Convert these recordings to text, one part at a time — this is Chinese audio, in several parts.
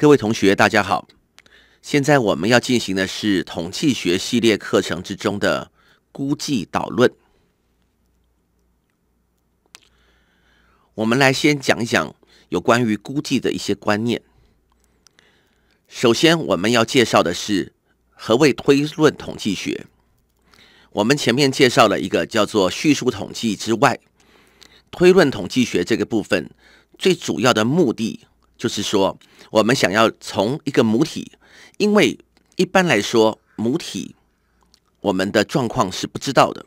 各位同学，大家好。现在我们要进行的是统计学系列课程之中的估计导论。我们来先讲一讲有关于估计的一些观念。首先，我们要介绍的是何谓推论统计学。我们前面介绍了一个叫做叙述统计之外，推论统计学这个部分最主要的目的。就是说，我们想要从一个母体，因为一般来说母体我们的状况是不知道的，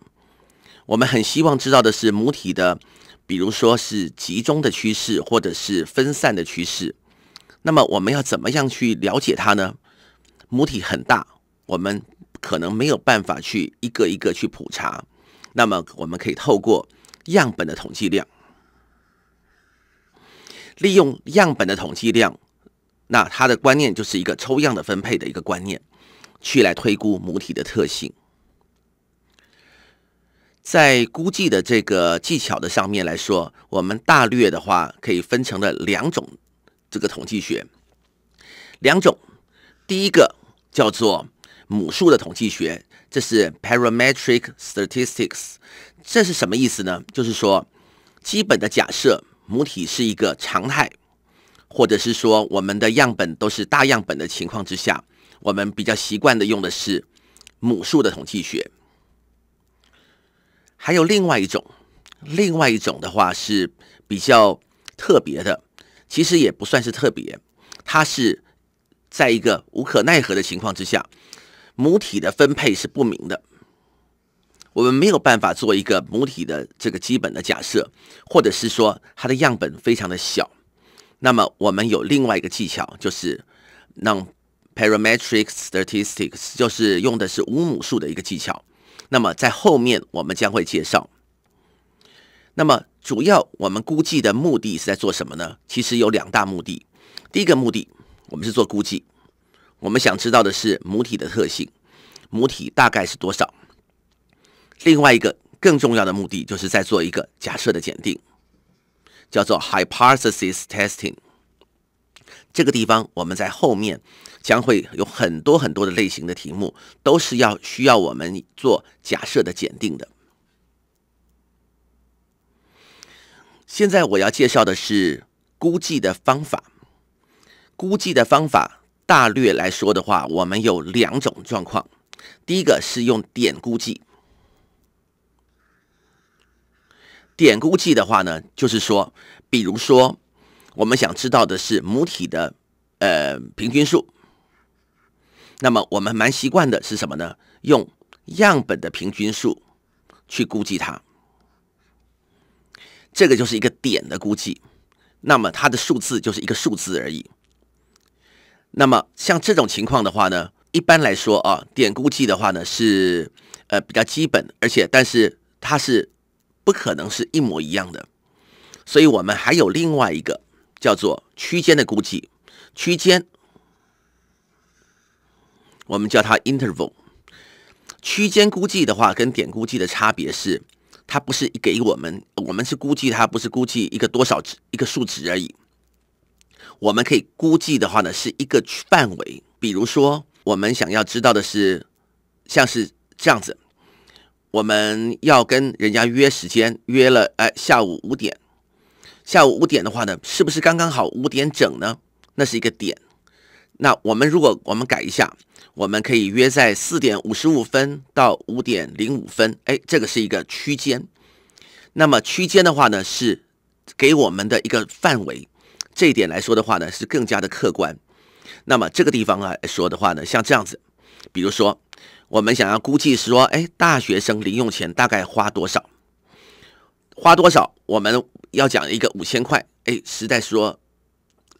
我们很希望知道的是母体的，比如说是集中的趋势或者是分散的趋势。那么我们要怎么样去了解它呢？母体很大，我们可能没有办法去一个一个去普查。那么我们可以透过样本的统计量。利用样本的统计量，那它的观念就是一个抽样的分配的一个观念，去来推估母体的特性。在估计的这个技巧的上面来说，我们大略的话可以分成了两种这个统计学，两种，第一个叫做母数的统计学，这是 parametric statistics，这是什么意思呢？就是说基本的假设。母体是一个常态，或者是说我们的样本都是大样本的情况之下，我们比较习惯的用的是母数的统计学。还有另外一种，另外一种的话是比较特别的，其实也不算是特别，它是在一个无可奈何的情况之下，母体的分配是不明的。我们没有办法做一个母体的这个基本的假设，或者是说它的样本非常的小。那么我们有另外一个技巧，就是让 parametric statistics，就是用的是无母数的一个技巧。那么在后面我们将会介绍。那么主要我们估计的目的是在做什么呢？其实有两大目的。第一个目的，我们是做估计，我们想知道的是母体的特性，母体大概是多少。另外一个更重要的目的，就是在做一个假设的检定，叫做 hypothesis testing。这个地方我们在后面将会有很多很多的类型的题目，都是要需要我们做假设的检定的。现在我要介绍的是估计的方法。估计的方法大略来说的话，我们有两种状况。第一个是用点估计。点估计的话呢，就是说，比如说，我们想知道的是母体的呃平均数，那么我们蛮习惯的是什么呢？用样本的平均数去估计它，这个就是一个点的估计，那么它的数字就是一个数字而已。那么像这种情况的话呢，一般来说啊，点估计的话呢是呃比较基本，而且但是它是。不可能是一模一样的，所以我们还有另外一个叫做区间的估计。区间，我们叫它 interval。区间估计的话，跟点估计的差别是，它不是给我们，我们是估计它不是估计一个多少值一个数值而已。我们可以估计的话呢，是一个范围。比如说，我们想要知道的是，像是这样子。我们要跟人家约时间，约了哎下午五点。下午五点的话呢，是不是刚刚好五点整呢？那是一个点。那我们如果我们改一下，我们可以约在四点五十五分到五点零五分。哎，这个是一个区间。那么区间的话呢，是给我们的一个范围。这一点来说的话呢，是更加的客观。那么这个地方来说的话呢，像这样子，比如说。我们想要估计说，哎，大学生零用钱大概花多少？花多少？我们要讲一个五千块，哎，实在说，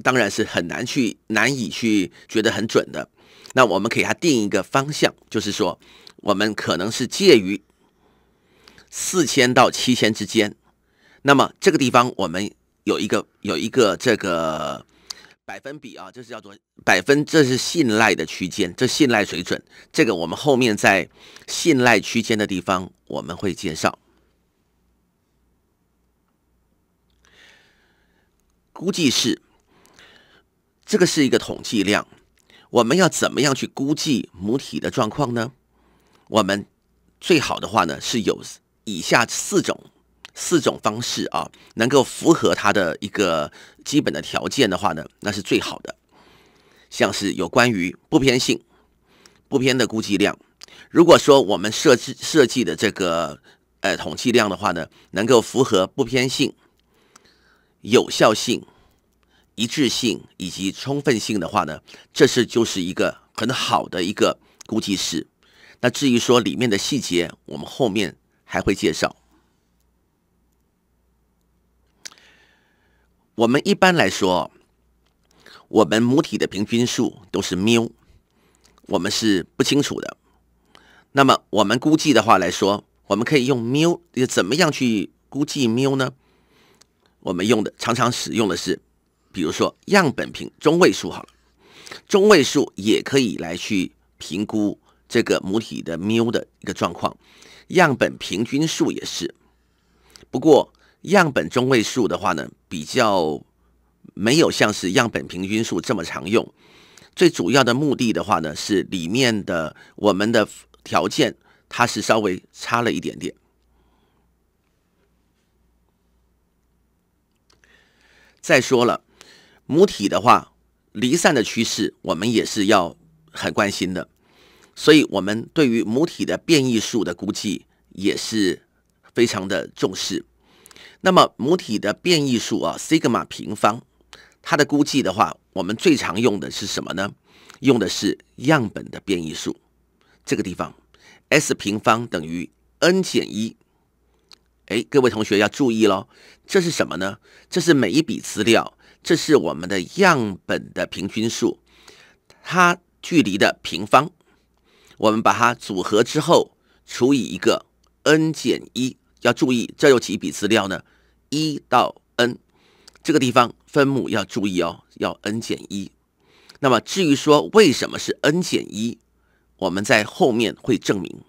当然是很难去难以去觉得很准的。那我们给他定一个方向，就是说，我们可能是介于四千到七千之间。那么这个地方我们有一个有一个这个。百分比啊，这是叫做百分，这是信赖的区间，这信赖水准，这个我们后面在信赖区间的地方我们会介绍。估计是这个是一个统计量，我们要怎么样去估计母体的状况呢？我们最好的话呢，是有以下四种四种方式啊，能够符合它的一个基本的条件的话呢，那是最好的。像是有关于不偏性、不偏的估计量。如果说我们设置设计的这个呃统计量的话呢，能够符合不偏性、有效性、一致性以及充分性的话呢，这是就是一个很好的一个估计式。那至于说里面的细节，我们后面还会介绍。我们一般来说。我们母体的平均数都是缪，我们是不清楚的。那么我们估计的话来说，我们可以用缪，怎么样去估计缪呢？我们用的常常使用的是，比如说样本平中位数好了，中位数也可以来去评估这个母体的缪的一个状况，样本平均数也是。不过样本中位数的话呢，比较。没有像是样本平均数这么常用，最主要的目的的话呢，是里面的我们的条件它是稍微差了一点点。再说了，母体的话离散的趋势，我们也是要很关心的，所以我们对于母体的变异数的估计也是非常的重视。那么母体的变异数啊，西格玛平方。它的估计的话，我们最常用的是什么呢？用的是样本的变异数，这个地方，S 平方等于 n 减一。哎，各位同学要注意喽，这是什么呢？这是每一笔资料，这是我们的样本的平均数，它距离的平方，我们把它组合之后除以一个 n 减一。要注意，这有几笔资料呢？一到 n。这个地方分母要注意哦，要 n 减一。那么至于说为什么是 n 减一，我们在后面会证明。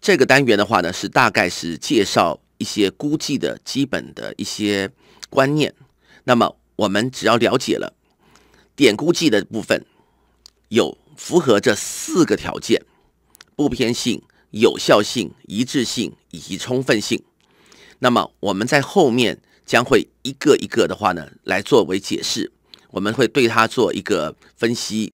这个单元的话呢，是大概是介绍一些估计的基本的一些观念。那么我们只要了解了点估计的部分，有符合这四个条件，不偏性。有效性、一致性以及充分性，那么我们在后面将会一个一个的话呢，来作为解释，我们会对它做一个分析。